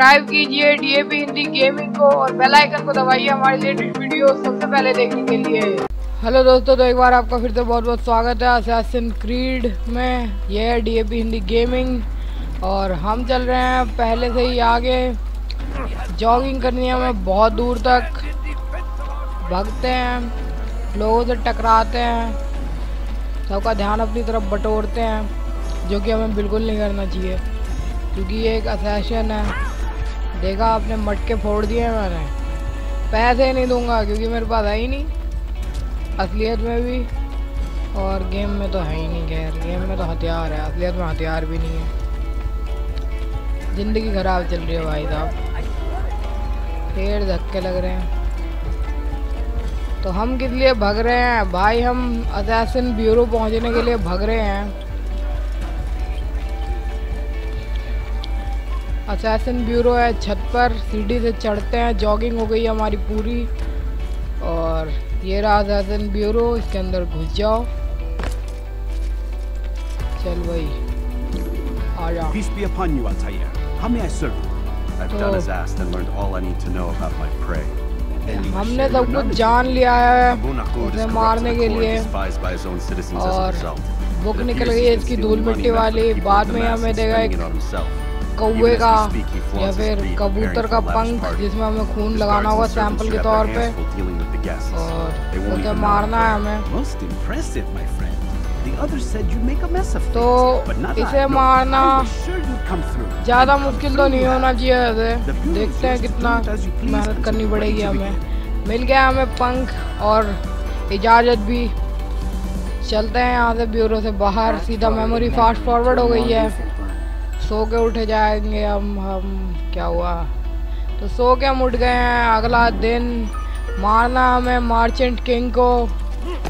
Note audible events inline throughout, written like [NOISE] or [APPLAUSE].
Subscribe कीजिए DAP Hindi gaming को और बेल आइकन को दबाइए हमारी लेटेस्ट वीडियो सबसे पहले देखने के लिए। हेलो दोस्तों तो एक बार आपका फिर से बहुत बहुत स्वागत है असैसिन क्रीड में। यह है डीएपी हिंदी गेमिंग और हम चल रहे हैं पहले से ही आगे। जॉगिंग करनी है हमें बहुत दूर तक। भागते हैं, लोगों से टकराते हैं, सबका ध्यान अपनी तरफ़ बटोरते हैं, जो कि हमें बिल्कुल नहीं करना चाहिए, क्योंकि ये एक असैशन है। देखा आपने, मटके फोड़ दिए मैंने। पैसे नहीं दूँगा, क्योंकि मेरे पास है ही नहीं। असलियत में भी। और गेम में तो है ही नहीं, खैर। गेम में तो हथियार है। असलियत में हथियार भी नहीं है। ज़िंदगी ख़राब चल रही है भाई साहब। पेड़ धक्के लग रहे हैं। तो हम किस लिए भग रहे हैं? भाई, हम असैसिन ब्यूरो पहुँचने के लिए भग रहे हैं। असैसन ब्यूरो है छत पर सीढ़ी से चढ़ते हैं जॉगिंग हो गई हमारी पूरी। और ये रहा असैसन ब्यूरो इसके अंदर घुस जाओ। चल भाई हमने सब कुछ जान लिया है उसे मारने के लिए। और बुक निकल गई है इसकी धूल मिट्टी वाली बाद में हमें देगा कौए का या फिर कबूतर का पंख जिसमें हमें खून लगाना होगा सैंपल के तौर पे। और उसे मारना है हमें? तो इसे मारना [LAUGHS] ज़्यादा मुश्किल तो नहीं होना चाहिए देखते हैं कितना मेहनत करनी पड़ेगी हमें। मिल गया हमें पंख और इजाज़त भी। चलते हैं यहाँ से ब्यूरो से बाहर। सीधा मेमोरी फास्ट फॉरवर्ड हो गई है। सो के उठे जाएँगे हम हम, क्या हुआ? तो सो के हम उठ गए हैं, अगला दिन मारना हमें मार्चेंट किंग को।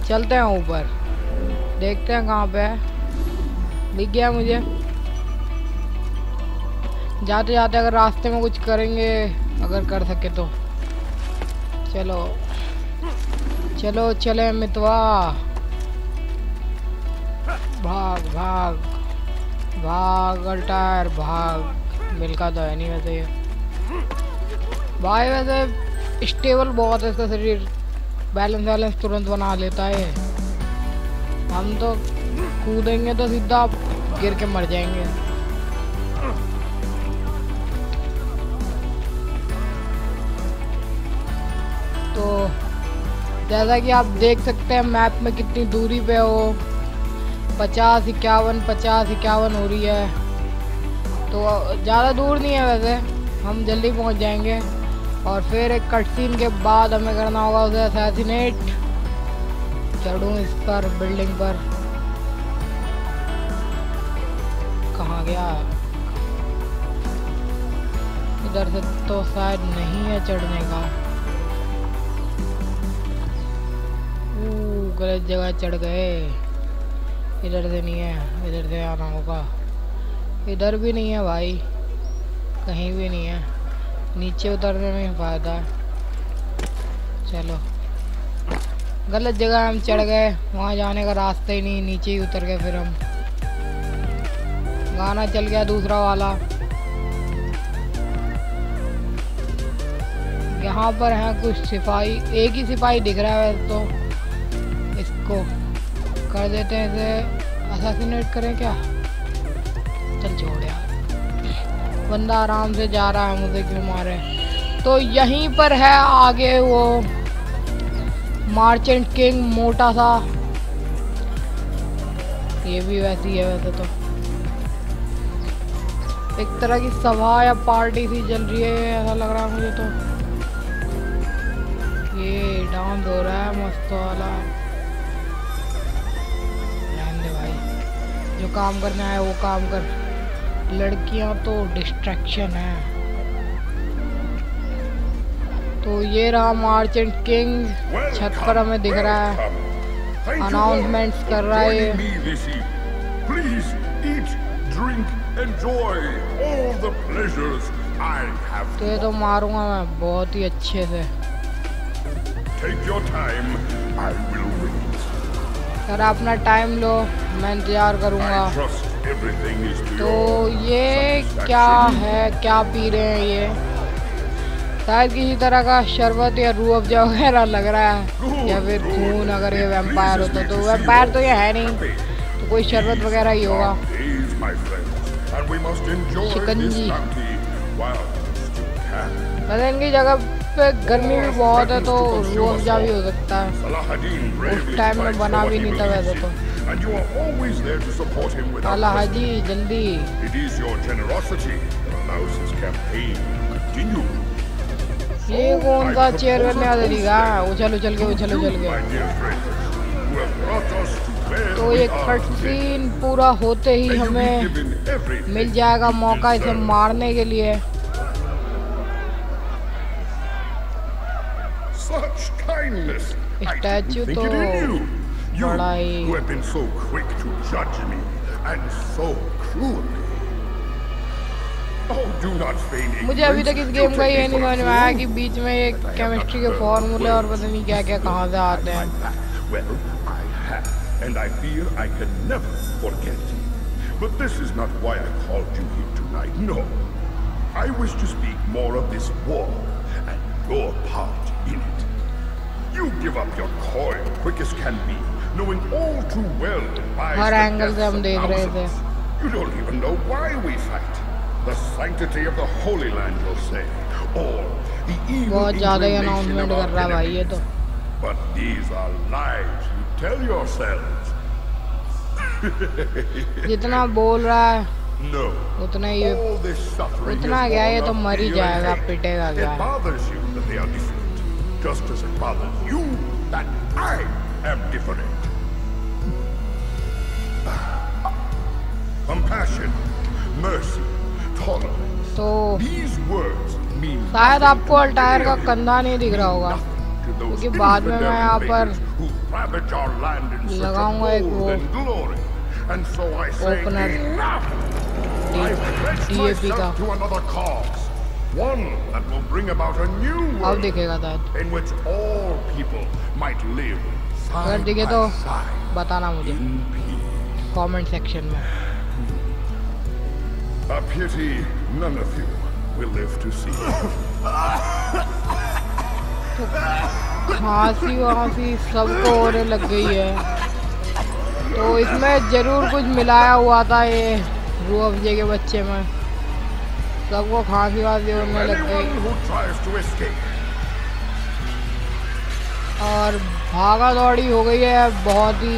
चलते हैं ऊपर। देखते हैं कहाँ पे दिख गया मुझे। जाते जाते अगर रास्ते में कुछ करेंगे, अगर कर सके तो। चलो। चलो, चले मितवा। भाग भाग। भाग अल्टायर भाग। मिलका तो है नहीं वैसे। ये भाई वैसे स्टेबल बहुत है इसका शरीर। बैलेंस वैलेंस तुरंत बना लेता है। हम तो कूदेंगे तो सीधा गिर के मर जाएँगे। तो जैसा कि आप देख सकते हैं मैप में कितनी दूरी पे हो। पचास, इक्यावन पचास, इक्यावन हो रही है। तो ज़्यादा दूर नहीं है वैसे। हम जल्दी पहुँच जाएँगे। और फिर एक कट सीन के बाद हमें करना होगा उसे असैसिनेट चढ़ूँ इस पर बिल्डिंग पर। कहाँ गया? इधर से तो शायद नहीं है चढ़ने का। गलत जगह चढ़ गए। इधर से नहीं है, इधर से आना होगा। इधर भी नहीं है भाई, कहीं भी नहीं है। नीचे उतरने में फ़ायदा है। चलो। गलत जगह हम चढ़ गए, वहाँ जाने का रास्ता ही नहीं, नीचे ही उतर गए फिर हम। गाना चल गया दूसरा वाला। यहाँ पर है कुछ सिपाही, एक ही सिपाही दिख रहा है वैसे तो इसको। कर देते हैं इसे। असैसिनेट करें क्या? चल छोड़ यार। बंदा आराम से जा रहा है मुझे क्यों मारे? तो यहीं पर है आगे वो मार्चेंट किंग मोटा सा। ये भी वैसी है वैसे तो। एक तरह की सभा या पार्टी सी चल रही है, ऐसा लग रहा है मुझे तो। ये डांस हो रहा है मस्त वाला। जो काम करने आया वो काम कर। लड़कियाँ तो डिस्ट्रैक्शन है। तो ये रहा मार्चेंट किंग छत पर हमें दिख रहा है। अनाउंसमेंट कर रहा है। तो ये तो मारूँगा मैं बहुत ही अच्छे से। सर अपना टाइम लो मैं इंतज़ार करूँगा। तो ये क्या है क्या पी रहे हैं ये? शायद किसी तरह का शरबत या रूह अफ़जा वगैरह लग रहा है या फिर खून अगर ये वैम्पायर होता तो वैम्पायर तो ये है नहीं। तो कोई शरबत वगैरह ही होगा। शिकंजी। वैसे इनकी जगह पे गर्मी भी बहुत है तो रूम जा भी हो सकता है। उस टाइम में बना भी नहीं था वैसे तो। अल्लाह जल्दी। ये कौन सा चेयर करने आ जाएगा उछल उछल के उछल उछल के। तो ये कटसीन पूरा होते ही हमें मिल जाएगा मौका इसे मारने के लिए। Such kindness! I Statue didn't think it in तो you. You बड़ा ही- who have been so quick to judge me and so cruelly. Oh, do not feign मुझे अभी तक इस ignorance. गेम You का take ये me नहीं for a समझ में आया fool. कि बीच में ये केमिस्ट्री के फॉर्मूले और पता नहीं क्या क्या कहाँ से आते हैं Well, I have, and I fear I can never forget. But this is not why I called you here tonight. No. I wish to speak more of this war and your part in it. You give up your coin quick as can be, knowing all too well it buys her the angle से deaths हम of देख रहे थे thousands. You don't even know why we fight. The sanctity of the Holy Land, you'll say, or the evil बहुत ज़्यादा ही inclination announcement of our कर रहा है भाई ये enemies. तो But these are lies you tell yourselves. [LAUGHS] जितना बोल रहा है No. उतना ही All this suffering उतना is क्या ये born तो of मर ही fear and जाएगा hate. पिटेगा क्या just as it bothers you that I am different. Compassion, mercy, tolerance. तो These words mean शायद nothing आपको to अल्टायर का any of कंधा नहीं दिख रहा होगा Nothing to those क्योंकि बाद में मैं infidel यहाँ पर invaders who ravage our land in search of लगाऊँगा एक gold वो and glory. And so I say, opener enough! I pledge DAP का myself to another cause. One that will bring about a new अब world दिखेगा शायद in which all people might live अगर side दिखे by तो side बताना मुझे in peace. Comment section में A pity none of you will live to see. खांसी वांसी सबको होने लग गई है तो इसमें जरूर कुछ मिलाया हुआ था ये रूह अफजे के बच्चे में सबको खांसी वासी होने लग गई और भागा दौड़ी हो गई है बहुत ही।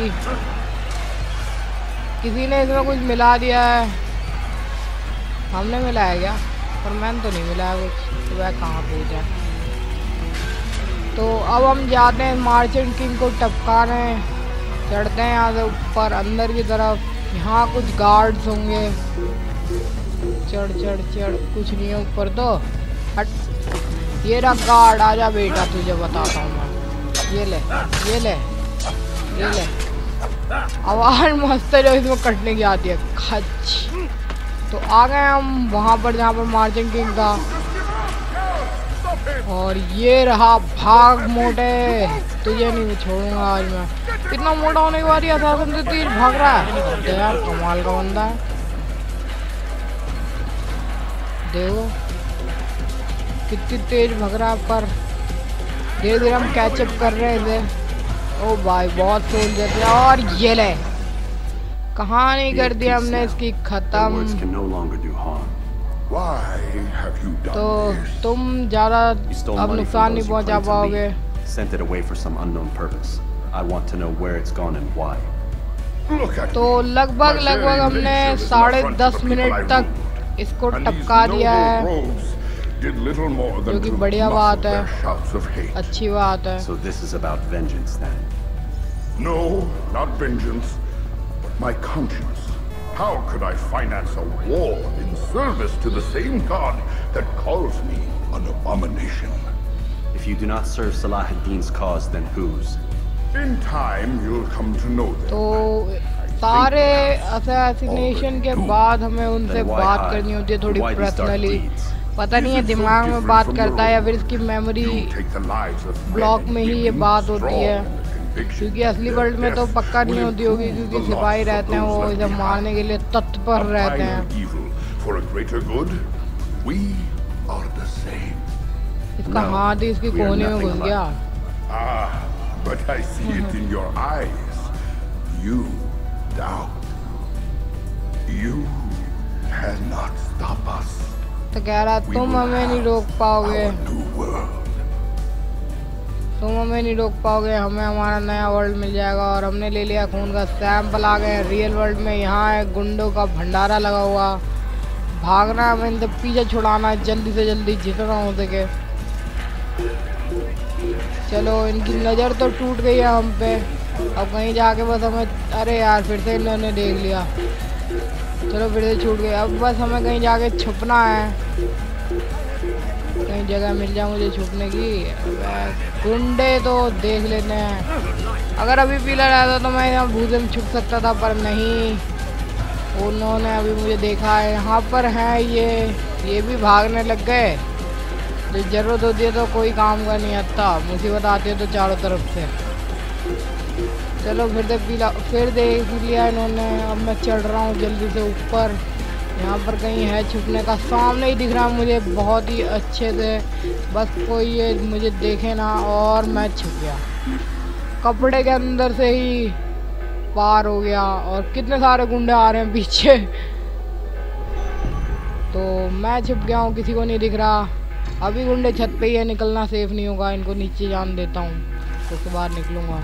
किसी ने इसमें कुछ मिला दिया है? हमने मिलाया क्या? पर मैंने तो नहीं मिलाया कुछ। तो वह कहाँ पूछा तो अब हम जाते हैं मार्चेंट किंग को टपकाने। चढ़ते हैं यहाँ से ऊपर अंदर की तरफ़। यहाँ कुछ गार्ड्स होंगे। चढ़ चढ़ चढ़, कुछ नहीं है ऊपर तो। हट। ये रहा गार्ड आजा बेटा, तुझे बताता हूँ मैं। ये ले ये ले ये ले। आवाज़ मस्त है जो इसमें कटने की आती है। खच। तो आ गए हम वहाँ पर, जहाँ पर मार्जिन किंग था। और ये रहा भाग मोटे। तुझे नहीं छोड़ूँगा आज मैं। कितना मोटा होने के बाद ये असासन से भाग रहा है। तो यार, कमाल का बंदा है। देखो कितनी तेज भग रहा है पर धीरे धीरे हम कैचअप कर रहे थे ओ भाई बहुत सोल्जर थे और ये ले कहानी कर दी हमने इसकी खत्म तो तुम ज़्यादा अब नुकसान नहीं पहुँचा पाओगे sent it away for some unknown purpose. I want to know where it's gone and why. तो लगभग लगभग हमने nature is an साढ़े to दस the people मिनट I तक ruled. इसको And these टपका दिया noble है rogues did little more than जो कि to बढ़िया muffle बात है। their shouts of hate. अच्छी बात है So this is about vengeance then. No, not vengeance, but my conscience. How could I finance a war in service to the same God that calls me an abomination? If you do not serve Salah ad-Din's cause, then whose? In time, you'll come to know that. तो सारे assassination के बाद हमें उनसे बात करनी होती है थोड़ी पर्सनली पता नहीं है दिमाग में बात करता है या फिर इसकी मेमोरी ब्लॉक में ही ये बात होती है। क्योंकि असली वर्ल्ड में तो पक्का नहीं होती होगी क्योंकि सिपाही रहते हैं वो इसे मारने के लिए तत्पर रहते हैं। इसका हाथ ही इसकी कोने में घुस गया। But I see it in your eyes. You doubt. You cannot stop us. तो कह रहा तुम हमें नहीं रोक पाओगे. तुम हमें नहीं रोक पाओगे हमें हमारा नया वर्ल्ड मिल जाएगा और हमने ले लिया खून का सैंपल आ गए रियल वर्ल्ड में यहाँ है गुंडों का भंडारा लगा हुआ भागना है, हमें इनसे पीछे छुड़ाना है जल्दी से जल्दी जितना हो सके चलो इनकी नज़र तो टूट गई है हम पे अब कहीं जाके बस हमें, अरे यार, फिर से इन्होंने देख लिया। चलो फिर से छूट गए। अब बस हमें कहीं जाके छुपना है। कहीं जगह मिल जाए मुझे छुपने की। गुंडे तो देख लेते हैं। अगर अभी पीला रहता तो मैं यहाँ भूसे में छुप सकता था, पर नहीं। उन्होंने अभी मुझे देखा है। यहाँ पर हैं ये। ये भी भागने लग गए। जब ज़रूरत होती है तो कोई काम का नहीं आता। मुसीबत आती है तो चारों तरफ़ से। चलो फिर से पीला फिर देख लिया इन्होंने। अब मैं चढ़ रहा हूँ जल्दी से ऊपर। यहाँ पर कहीं है छुपने का, सामने ही दिख रहा मुझे, बहुत ही अच्छे से। बस कोई ये मुझे देखे ना और मैं छुप गया। कपड़े के अंदर से ही पार हो गया और कितने सारे गुंडे आ रहे हैं पीछे। तो मैं छुप गया हूँ, किसी को नहीं दिख रहा। अभी गुंडे छत पे ही है, निकलना सेफ़ नहीं होगा, इनको नीचे जान देता हूँ, उसके बाद निकलूँगा।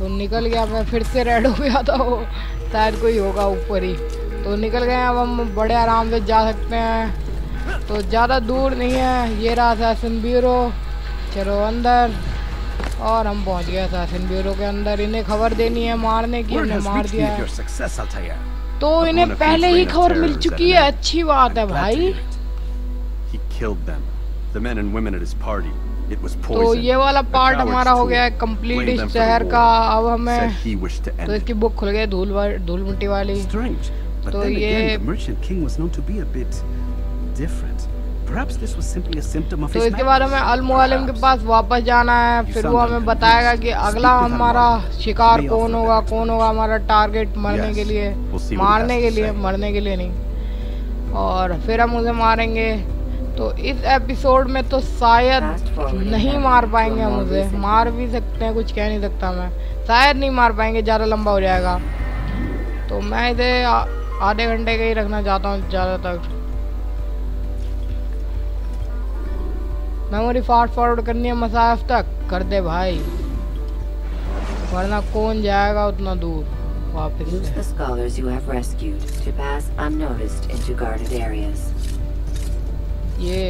तो निकल गया मैं फिर से रेड हो गया था वो। शायद कोई होगा ऊपर ही। तो निकल गए अब हम बड़े आराम से जा सकते हैं। तो ज़्यादा दूर नहीं है ये रहा असैसिन ब्यूरो चलो अंदर। और हम पहुँच गए असैसिन ब्यूरो के अंदर। इन्हें खबर देनी है मारने की हमने मार दिया है. तो इन्हें पहले ही खबर मिल चुकी है अच्छी बात है भाई. He killed them. The men and women at his party. तो ये वाला पार्ट हमारा हो गया कंप्लीट इस शहर का। अब हमें तो इसकी बुक खुल गई धूल धूल मिट्टी वाली। तो ये तो इसके बाद हमें अल मुअल्लिम के पास वापस जाना है फिर वो हमें बताएगा कि अगला हमारा शिकार कौन होगा कौन होगा हमारा टारगेट मरने के लिए मारने के लिए मरने के लिए नहीं। और फिर हम उसे मारेंगे। तो इस एपिसोड में तो शायद नहीं मार पाएँगे उसे मार भी सकते हैं कुछ कह नहीं सकता मैं। शायद नहीं मार पाएँगे ज़्यादा लंबा हो जाएगा। तो मैं इसे आधे घंटे का ही रखना चाहता हूँ ज़्यादा तक मेमोरी फास्ट फॉरवर्ड करनी है मसाफ तक। कर दे भाई। वरना कौन जाएगा उतना दूर? वापस ये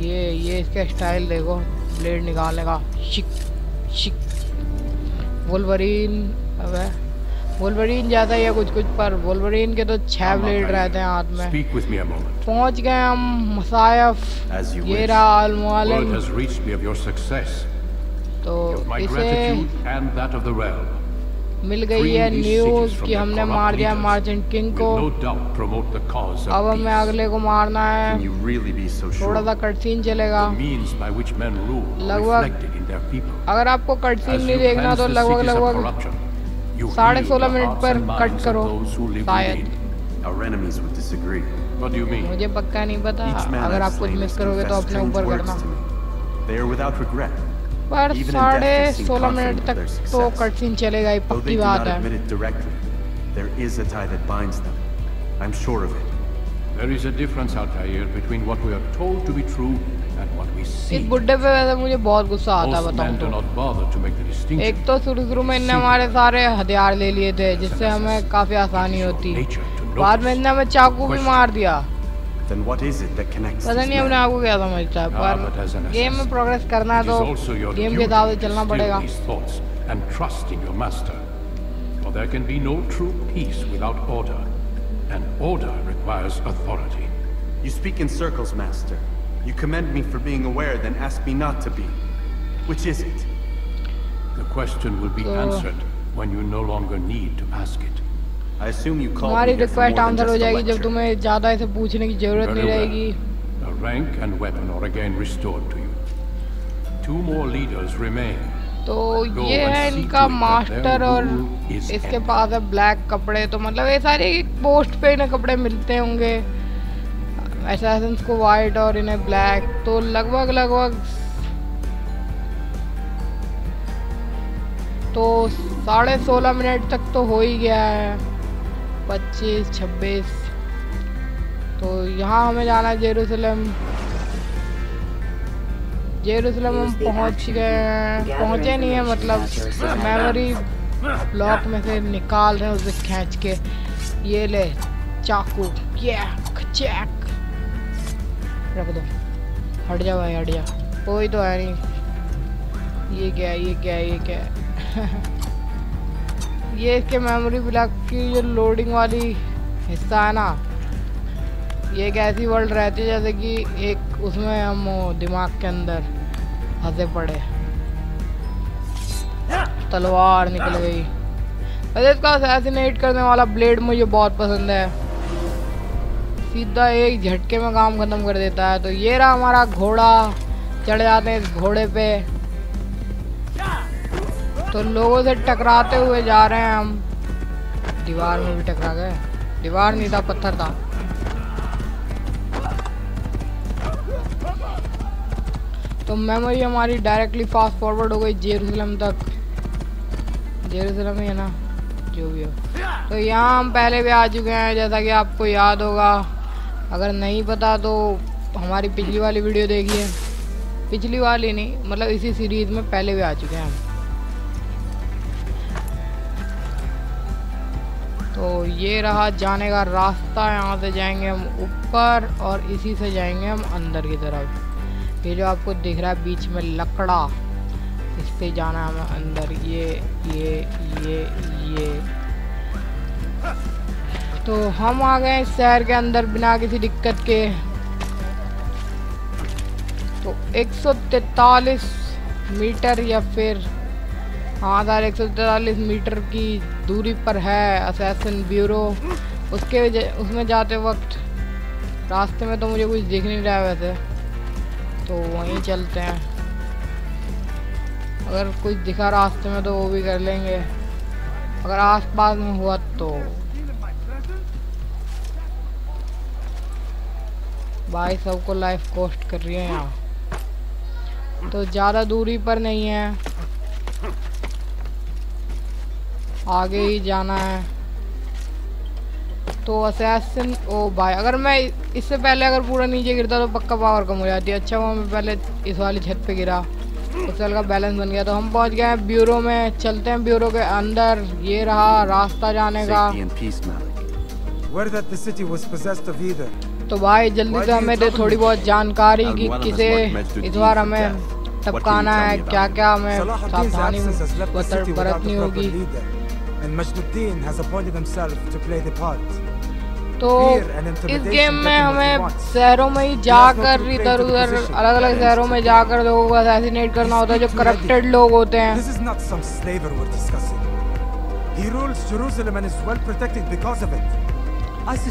ये ये इसका स्टाइल देखो ब्लेड निकालने का। शिक शिक। वोल्वरीन अबे वोल्वरीन ज़्यादा ही है कुछ कुछ पर वोल्वरीन के तो छह ब्लेड रहते हैं हाथ में. पहुँच गए हम मसायफ। ये रहा अल Word मुआलिम has reached me of your success, तो इसे मिल गई है न्यूज़ कि हमने मार दिया मार्जिन किंग को। अब हमें अगले को मारना है। थोड़ा सा कटसीन चलेगा। लगभग अगर आपको कटसीन नहीं देखना तो लगभग लगभग साढ़े सोलह मिनट पर कट करो मुझे पक्का नहीं पता। अगर आप कुछ मिस करोगे तो अपने ऊपर करना। पर साढ़े सोलह मिनट तक तो success. कट सीन चलेगा ही पक्की बात है there is a tie that binds them. I'm sure of it. There is a difference, Altair, between what we are told to be true and what we see. इस बुड्ढे पे वैसे मुझे बहुत गुस्सा आता है बताऊँ men do तो not bother to make the distinction. एक तो शुरू शुरू में इनने हमारे सारे हथियार ले लिए थे जिससे हमें काफ़ी आसानी होती बाद में. इनने हमें चाकू भी मार दिया Then what is it that connects पता these नहीं अपने men? आप को क्या समझता है Ah, but as an पर गेम में assassin, प्रोग्रेस करना है It is तो also your गेम के duty हिसाब से to चलना distill पड़ेगा these thoughts and trust in your master. For there can be no true peace without order, and order requires authority. You speak in circles, Master. You commend me for being aware, then ask me not to be. Which is it? The question will be So- answered when you no longer need to ask it. I assume you called तुम्हारी me here for request more than answer हो just a जाएगी जब lecture. तुम्हें ज़्यादा इसे पूछने की ज़रूरत Very नहीं well. रहेगी। The rank and weapon are again restored to you. Two more leaders remain, तो ये है इनका मास्टर और इसके पास है ब्लैक कपड़े। तो मतलब ये सारे पोस्ट पे इन्हें कपड़े मिलते होंगे। असैसिन्स को वाइट और इन्हें ब्लैक तो लगभग लगभग तो साढ़े सोलह मिनट तक तो हो ही गया है। पच्चीस छब्बीस। तो यहाँ हमें जाना है जेरूसलम। जेरूसलम हम पहुँच गए हैं। पहुँचे नहीं है मतलब मेमोरी ब्लॉक में से निकाल रहे हैं उसे खींच के। ये ले चाकू। चैक चैक रख दो। हट जा भाई हट जा। कोई तो है नहीं। ये क्या ये क्या ये क्या [LAUGHS] ये इसके मेमोरी ब्लॉक की जो लोडिंग वाली हिस्सा है ना, ये एक ऐसी वर्ल्ड रहती है जैसे कि एक उसमें हम दिमाग के अंदर फंसे पड़े तलवार निकल गई। वैसे इसका असैसिनेट करने वाला ब्लेड मुझे बहुत पसंद है। सीधा एक झटके में काम खत्म कर देता है। तो ये रहा हमारा घोड़ा, चढ़ जाते हैं इस घोड़े पे। तो लोगों से टकराते हुए जा रहे हैं हम। दीवार में भी टकरा गए। दीवार नहीं था, पत्थर था। तो मेमोरी हमारी डायरेक्टली फास्ट फॉरवर्ड हो गई जेरूसलम तक। जेरूसलम ही है ना, जो भी हो। तो यहाँ हम पहले भी आ चुके हैं, जैसा कि आपको याद होगा। अगर नहीं पता तो हमारी पिछली वाली वीडियो देखिए। पिछली वाली नहीं मतलब इसी सीरीज़ में पहले भी आ चुके हैं हम। तो ये रहा जाने का रास्ता, यहाँ से जाएँगे हम ऊपर और इसी से जाएँगे हम अंदर की तरफ़। ये जो आपको दिख रहा है बीच में लकड़ा, इस पे जाना है हमें अंदर। ये ये ये ये। तो हम आ गए इस शहर के अंदर बिना किसी दिक्कत के। तो 143 मीटर या फिर हाँ सर एक मीटर की दूरी पर है असैसन ब्यूरो उसके उसमें जाते वक्त रास्ते में तो मुझे कुछ दिख नहीं रहा है वैसे। तो वहीं चलते हैं। अगर कुछ दिखा रास्ते में तो वो भी कर लेंगे। अगर आस पास में हुआ तो। भाई सबको लाइफ कॉस्ट कर रही है यहाँ। तो ज़्यादा दूरी पर नहीं है। आगे ही जाना है। तो असैसिन ओ भाई अगर मैं इससे पहले अगर पूरा नीचे गिरता तो पक्का पावर कम हो जाती। अच्छा हुआ मैं पहले इस वाली छत पे गिरा। उससे हल्का बैलेंस बन गया। तो हम पहुँच गए हैं ब्यूरो में। चलते हैं ब्यूरो के अंदर। ये रहा रास्ता जाने का. तो भाई जल्दी से हमें दे थोड़ी बहुत जानकारी कि किसे इस बार हमें टपकाना है क्या क्या हमें सावधानी बरतनी होगी। and Majduddin has appointed himself to play the part. तो इस गेम में हमें शहरों में ही जाकर इधर उधर अलग अलग शहरों में जाकर लोगों को असैसिनेट करना होता है जो करप्टेड लोग होते हैं।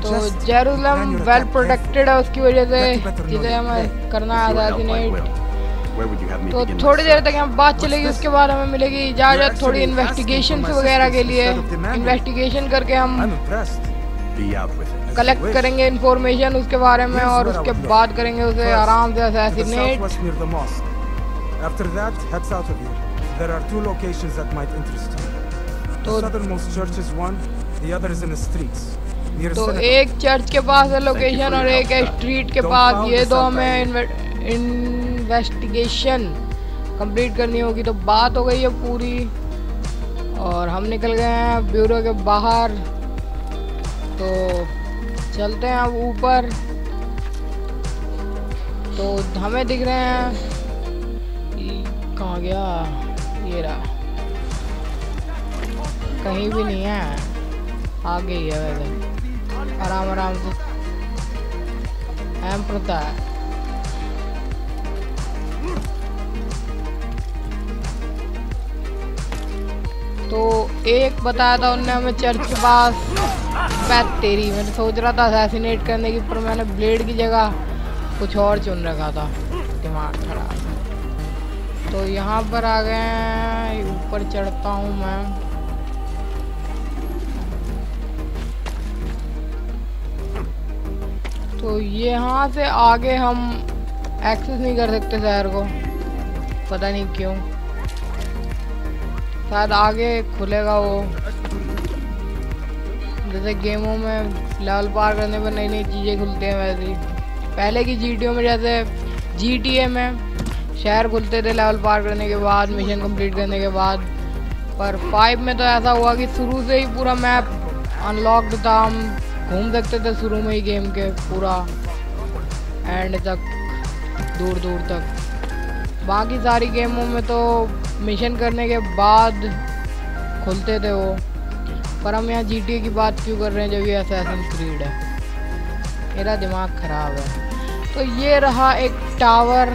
तो जेरुसलम वेल प्रोटेक्टेड है उसकी वजह से जिसे हमें करना है असैसिनेट तो थोड़ी देर? तक यहाँ बात चलेगी उसके बाद हमें मिलेगी इजाज़त थोड़ी इन्वेस्टिगेशन वगैरह के लिए इन्वेस्टिगेशन करके हम कलेक्ट करेंगे इन्फॉर्मेशन उसके बारे में और उसके बाद करेंगे उसे आराम से assassinate southwest near the mosque. After that, head south of here. There are two locations that might interest you. The तो- southernmost church is one, the other is in the streets. तो एक चर्च के पास है location और एक है street के पास ये दो हमें इन्वेस्टिगेशन कंप्लीट करनी होगी तो बात हो गई है पूरी। और हम निकल गए हैं ब्यूरो के बाहर। तो चलते हैं अब ऊपर। तो हमें दिख रहे हैं कहाँ गया? ये रहा। कहीं भी नहीं है। आगे ही है वैसे। आराम आराम से। एम प्रता है तो एक बताया था उनने हमें चर्च के पास पैत तेरी, मैंने सोच रहा था असैसिनेट करने की, पर मैंने ब्लेड की जगह कुछ और चुन रखा था। दिमाग खराब तो यहाँ पर आ गए ऊपर चढ़ता हूँ मैं। तो यहाँ से आगे हम एक्सेस नहीं कर सकते शहर को। पता नहीं क्यों। शायद आगे खुलेगा वो। जैसे गेमों में लेवल पार करने पर नई नई चीज़ें खुलती हैं वैसे ही। पहले की जी में जैसे जीटीए में शहर खुलते थे लेवल पार करने के बाद मिशन कंप्लीट करने के बाद। पर फाइव में तो ऐसा हुआ कि शुरू से ही पूरा मैप अनलॉक्ड था। हम घूम सकते थे शुरू में ही गेम के पूरा। एंड तक। दूर दूर तक। बाकी सारी गेमों में तो मिशन करने के बाद खुलते थे वो। पर हम यहाँ जी की बात क्यों कर रहे हैं जब ये असैसन क्रीड है? मेरा दिमाग ख़राब है। तो ये रहा एक टावर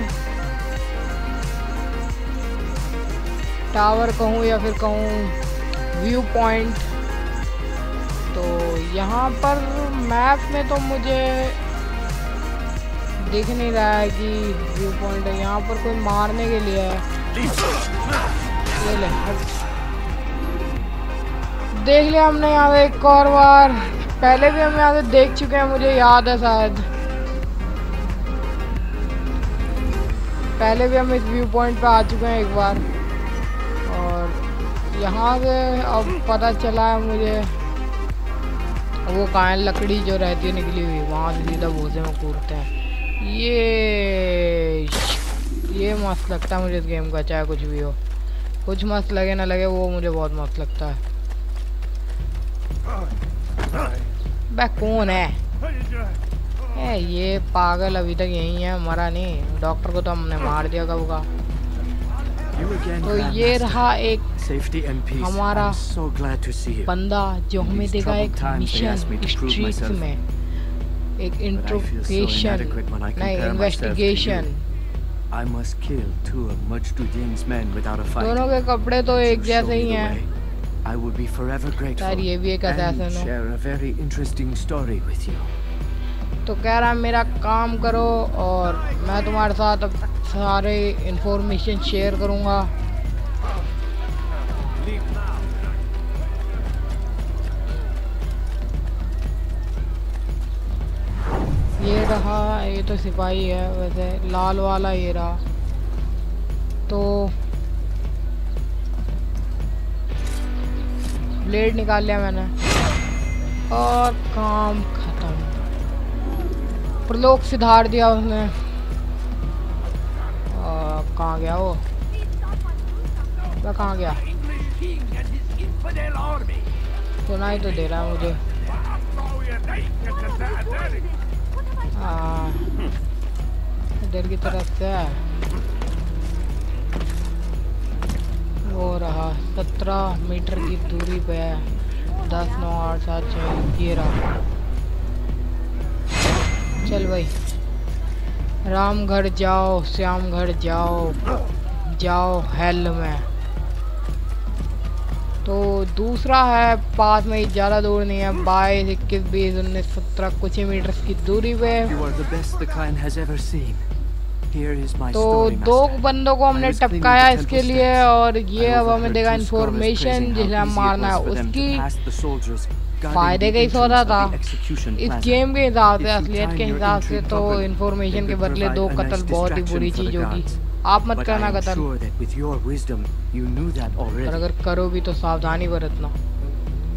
टावर कहूँ या फिर कहूँ व्यू पॉइंट तो यहाँ पर मैप में तो मुझे दिख नहीं रहा है कि व्यू पॉइंट है। यहाँ पर कोई मारने के लिए है। ये ले देख लिया हमने यहाँ पे एक और बार। पहले भी हम यहाँ से देख चुके हैं, मुझे याद है शायद। पहले भी हम इस व्यू पॉइंट पे आ चुके हैं एक बार। और यहाँ से अब पता चला है मुझे, वो कहाँ लकड़ी जो रहती है निकली हुई, वहाँ से सीधा भूसे में कूदते हैं। ये ये मस्त लगता है मुझे इस गेम का चाहे कुछ भी हो। कुछ मस्त लगे ना लगे वो मुझे बहुत मस्त लगता है। बे कौन है? ए, ये पागल अभी तक यही है मरा नहीं। डॉक्टर को तो हमने मार दिया कब का। तो ये रहा एक हमारा बंदा जो हमें देगा एक मिशन स्ट्रीट्स में। एक इंट्रोगेशन नहीं investigation I must kill two of Mujdu Ding's men without a fight. दोनों के कपड़े तो एक जैसे ही हैं I would be forever grateful ये भी एक and share a very interesting story with you. तो कह रहा मेरा काम करो और मैं तुम्हारे साथ अब सारे इंफॉर्मेशन शेयर करूँगा रहा, ये तो सिपाही है वैसे, लाल वाला ये रहा। तो ब्लेड निकाल लिया मैंने और काम खत्म। प्रलोक सुधार दिया उसने। कहाँ गया वो? कहाँ गया? सुना ही तो दे रहा है मुझे। इधर की तरफ़ से वो रहा सत्रह मीटर की दूरी पे है दस, नौ, आठ, सात छः ये रहा चल भाई। राम घर जाओ श्याम घर जाओ जाओ हेल में। तो दूसरा है पास में ही ज़्यादा दूर नहीं है बाईस इक्कीस बीस उन्नीस सत्रह कुछ ही मीटर की दूरी पे। तो दो बंदों को हमने टपकाया इसके लिए और ये अब हमें देगा इन्फॉर्मेशन जिसे हम मारना है उसकी फ़ायदे का ही सौदा था। इस गेम के हिसाब से असलियत के हिसाब से तो इन्फॉर्मेशन के बदले दो कत्ल बहुत ही बुरी चीज़ होगी। आप मत करना कत्ल। और अगर करो भी तो सावधानी बरतना।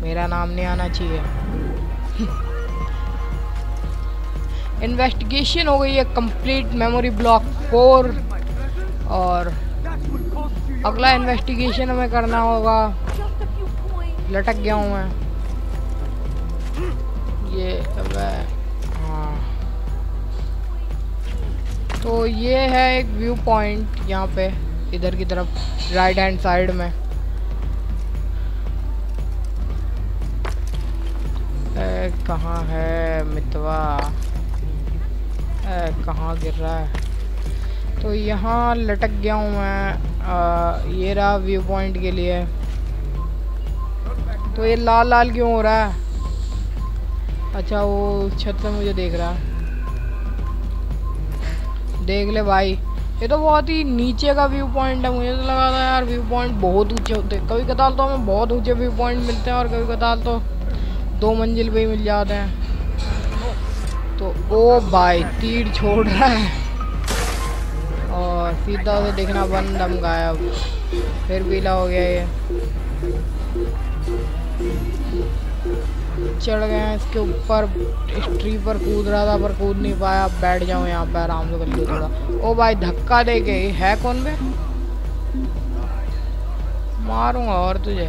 मेरा नाम नहीं आना चाहिए। इन्वेस्टिगेशन हो गई है कंप्लीट मेमोरी ब्लॉक फोर और अगला इन्वेस्टिगेशन हमें करना होगा। लटक गया हूँ मैं। ये हाँ तो ये है एक व्यू पॉइंट यहाँ पे इधर की तरफ़ राइट हैंड साइड में। कहाँ है मितवा? कहाँ गिर रहा है? तो यहाँ लटक गया हूँ मैं आ, ये रहा व्यू पॉइंट के लिए। तो ये लाल लाल क्यों हो रहा है? अच्छा वो छत से मुझे देख रहा है। देख ले भाई। ये तो बहुत ही नीचे का व्यू पॉइंट है, मुझे तो लगा था यार व्यू पॉइंट बहुत ऊँचे होते हैं। कभी कदाल तो हमें बहुत ऊँचे व्यू पॉइंट मिलते हैं और कभी कदाल तो दो मंजिल पे ही मिल जाते हैं। तो ओ भाई, तीर छोड़ रहा है। और सीधा उसे देखना बंद दम गायब। फिर पीला हो गया ये। चढ़ गए हैं, इसके ऊपर इस ट्री पर कूद रहा था, पर कूद नहीं पाया। अब बैठ जाऊँ यहाँ पे आराम से कर लो थोड़ा ओ भाई, धक्का दे के है कौन बे? मारूँगा और तुझे।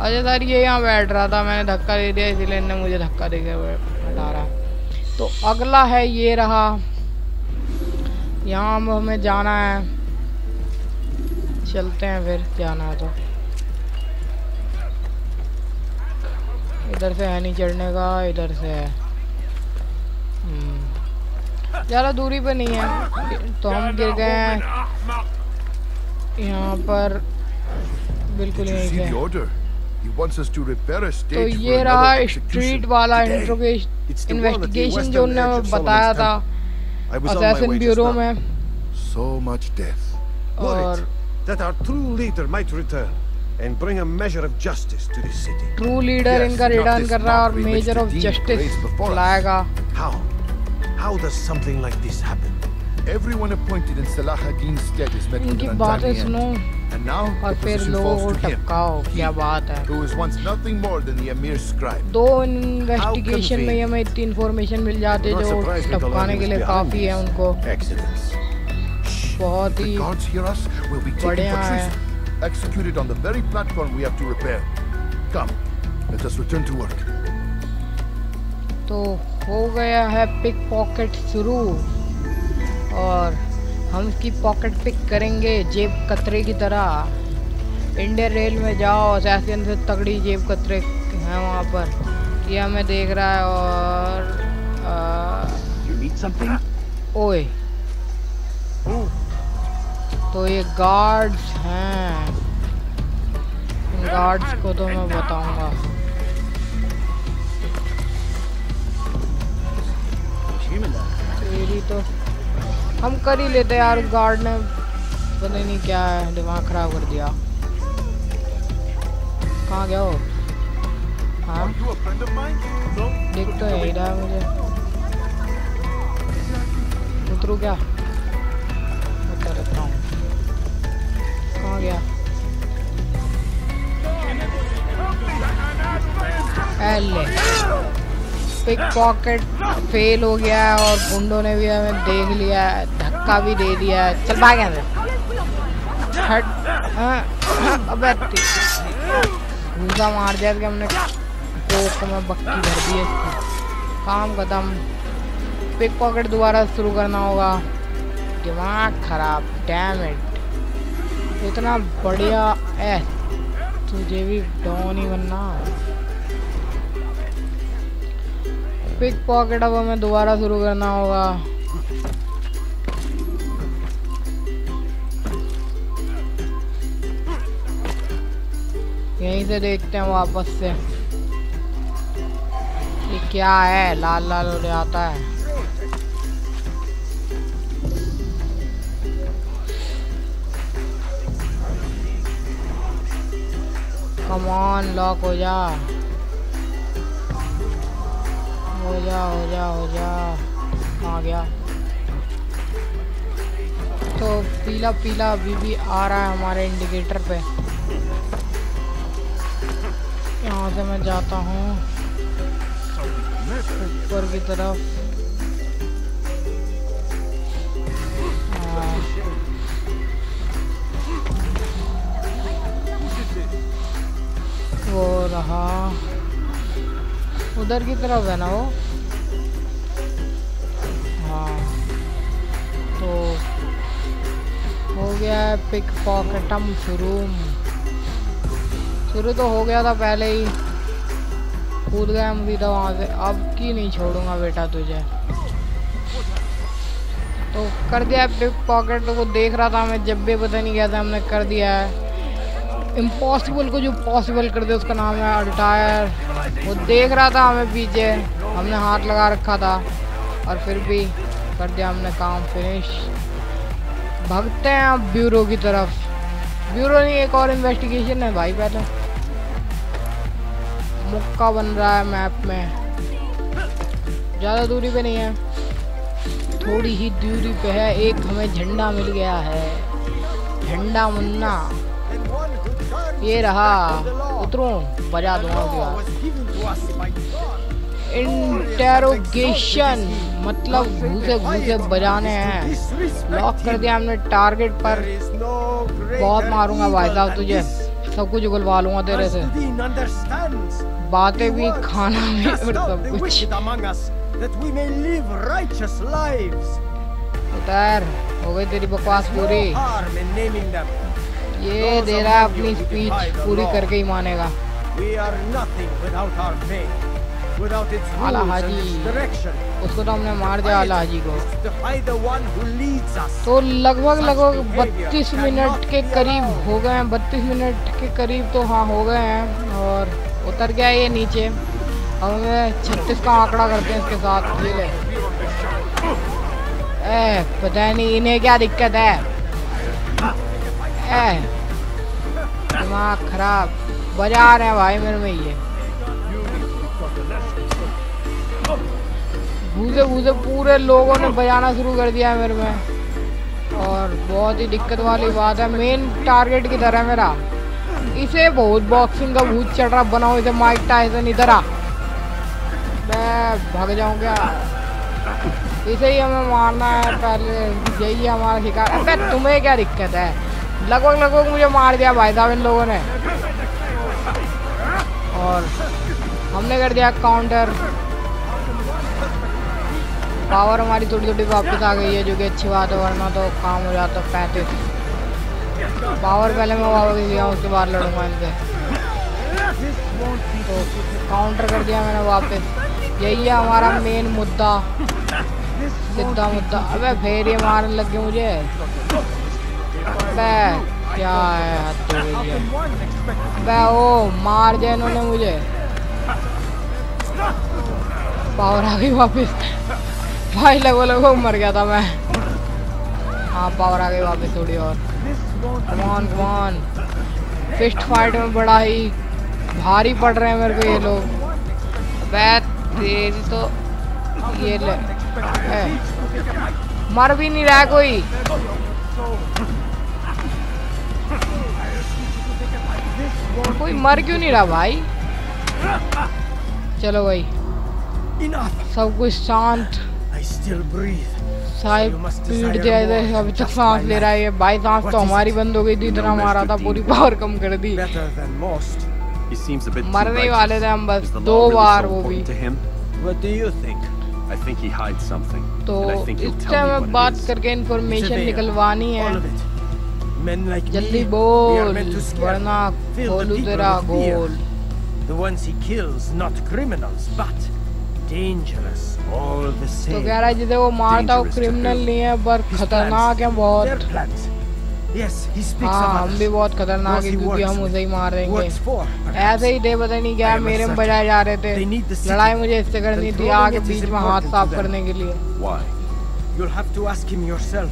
अजय सर ये यहाँ बैठ रहा था, मैंने धक्का दे दिया, इसीलिए इन्हें मुझे धक्का दे के बैठा रहा। तो अगला है ये रहा। यहाँ हमें जाना है। चलते हैं फिर, जाना है तो। इधर से है नहीं चढ़ने का इधर से है। हम्म। ज़्यादा दूरी पर नहीं है तो हम गिर गए हैं। यहाँ पर बिल्कुल यहीं से। तो ये रहा स्ट्रीट वाला इन्वेस्टिगेशन जो उन्होंने बताया था असैसिन ब्यूरो में। So much death. और that our true leader might return. and bring a measure of justice to this city. True leader इनका रिटर्न कर रहा है और मेजर ऑफ जस्टिस लाएगा How? How does something like this happen? Everyone appointed in Salah ad-Din's stead is met with इनकी an बातें untimely सुनो end. And now और the फिर position लोगों falls को to him, टपकाओ क्या बात है who was once nothing more than the Emir's scribe. दो इन्वेस्टिगेशन में ही हमें इतनी इंफॉर्मेशन मिल जाती है जो टपकाने के लिए काफ़ी है उनको Accidents. बहुत The he guards hear us will be taken for बढ़िया है treason. Executed on the very platform we have to repair. Come, let us return to work. तो हो गया है पिक पॉकेट शुरू। और हम इसकी पॉकेट पिक करेंगे जेब कतरे की तरह। इंडियन रेल में जाओ असैसिन से तगड़ी जेब कतरे हैं वहाँ पर। ये हमें देख रहा है और आ, ओए। तो ये गार्ड्स हैं। गार्ड्स को तो मैं बताऊँगा। तेरी तो हम कर ही लेते यार गार्ड ने पता नहीं क्या है दिमाग खराब कर दिया। कहाँ गया हो हाँ? देख तो यही रहा मुझे। उतरू क्या? पिक पॉकेट फेल हो गया है और गुंडों ने भी हमें देख लिया है धक्का भी दे दिया है। चल भाग यहाँ से। हट हाँ, हाँ, मार दिया कि हमने कोक में बक्की भर दी है। काम खत्म। पिक पॉकेट दोबारा शुरू करना होगा। दिमाग खराब डैम इट इतना बढ़िया है तुझे भी डॉन ही बनना। पिक पॉकेट अब हमें दोबारा शुरू करना होगा। यहीं से देखते हैं वापस से ये क्या है। लाल लाल हो जाता है। कमान लॉक हो जा। जा हो जा हो जा आ गया। तो पीला पीला अभी भी आ रहा है हमारे इंडिकेटर पे। यहाँ से मैं जाता हूँ। ऊपर की तरफ़। हाँ। वो रहा। उधर की तरफ़ है ना वो? गया है पिक पॉकेटम शुरू। शुरू तो हो गया था पहले ही। कूद गया हम सीधा वहाँ से। अब की नहीं छोड़ूँगा बेटा तुझे। तो कर दिया है पिक पॉकेट तो वो देख रहा था हमें जब भी पता नहीं गया था, हमने कर दिया है। इम्पॉसिबल को जो पॉसिबल कर दे उसका नाम है अल्टायर वो देख रहा था हमें पीछे। हमने हाथ लगा रखा था। और फिर भी कर दिया हमने काम फिनिश भागते हैं आप ब्यूरो की तरफ़। ब्यूरो नहीं, एक और इन्वेस्टिगेशन है भाई पहले। मुक्का बन रहा है मैप में। ज़्यादा दूरी पे नहीं है। थोड़ी ही दूरी पे है। एक हमें झंडा मिल गया है। झंडा मुन्ना। ये रहा। उतरो, बजा दूँगा इंटेरोगेशन मतलब घूसे घूसे बजाने हैं। लॉक कर दिया हमने टारगेट पर। बहुत मारूँगा भाई साहब तुझे। सब कुछ उगलवा लूँगा तेरे से। बातें भी खाना भी और सब कुछ। उतर। हो गई तेरी बकवास पूरी। ये दे रहा है अपनी स्पीच पूरी करके ही मानेगा। आला हाजी उसको तो हमने मार दिया आला हाजी को। तो लगभग लगभग बत्तीस मिनट के करीब हो गए हैं। बत्तीस मिनट के करीब तो हाँ हो गए हैं और उतर गया ये नीचे। अब हमें छत्तीस का आंकड़ा करते हैं इसके साथ। ये ले। ए पता नहीं इन्हें क्या दिक्कत है? ए दिमाग खराब। बजा रहे हैं भाई मेरे में ये। भूसे भूसे पूरे लोगों ने बजाना शुरू कर दिया है मेरे में। और बहुत ही दिक्कत वाली बात है मेन टारगेट किधर है मेरा। इसे बहुत बॉक्सिंग का भूत चढ़ रहा, बनाओ इसे माइक टाइसन इधर आ। मैं भाग जाऊँ क्या? इसे ही हमें मारना है, पहले यही हमारा शिकार। अबे तुम्हें क्या दिक्कत है? लगभग लगभग मुझे मार दिया भाई साहब इन लोगों ने। और हमने कर दिया काउंटर पावर हमारी थोड़ी थोड़ी वापस आ गई है, जो कि अच्छी बात है, वरना तो काम हो जाता पैंतीस। पावर पहले मैं वापस लिया उसके बाद लड़ूँगा इनसे। तो काउंटर कर दिया मैंने वापस। यही है हमारा मेन मुद्दा। सीधा मुद्दा। अबे फिर ये मारने लग गए मुझे। अबे, क्या है हद है। अबे, ओ, मार दिया इन्होंने मुझे। पावर आ गई वापस। भाई, लगो लगो मर गया था मैं। हाँ पावर आ गई वापस थोड़ी और। कमान कमान फिस्ट फाइट में बड़ा ही भारी पड़ रहे हैं मेरे को ये लोग। तेरी तो ये ले मर भी नहीं रहा कोई। कोई मर क्यों नहीं रहा भाई? चलो भाई। सब कुछ शांत। हमारी बंद हो गई थी इतना मारा था पूरी पावर कम कर दी। मरने वाले थे हम बस दो बार वो भी। तो इस टाइम बात करके इंफॉर्मेशन निकलवानी है। जल्दी बोल वरना खोलू तेरा गोल। The ones he kills, not criminals, but dangerous all the तो same. कह रहा है जिसे वो मारता वो क्रिमिनल? नहीं है पर खतरनाक है बहुत. Yes, हाँ हम. भी बहुत खतरनाक है क्योंकि हम उसे ही मार देंगे works for, perhaps. ऐसे ही थे पता नहीं क्या मेरे में बजाए जा रहे थे. लड़ाई मुझे इससे करनी थी आगे बीच में हाथ साफ़ करने के लिए Why? You'll have to ask him yourself.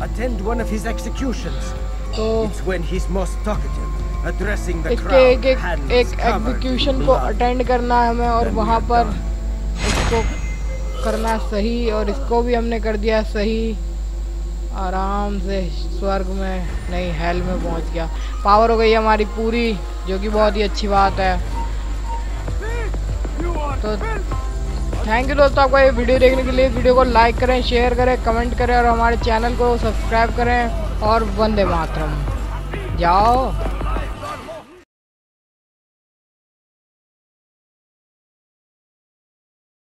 Attend one of his executions. तो It's when he's most talkative, addressing the crowd. एक एक hands एक एग्जीक्यूशन को अटेंड करना है हमें और वहाँ पर. इसको करना सही और इसको भी हमने कर दिया सही। आराम से स्वर्ग में, नहीं हेल में पहुँच गया। पावर हो गई हमारी पूरी, जो कि बहुत ही अच्छी बात है। तो थैंक यू दोस्तों आपका ये वीडियो देखने के लिए। वीडियो को लाइक करें शेयर करें कमेंट करें और हमारे चैनल को सब्सक्राइब करें। और वंदे मातरम। जाओ।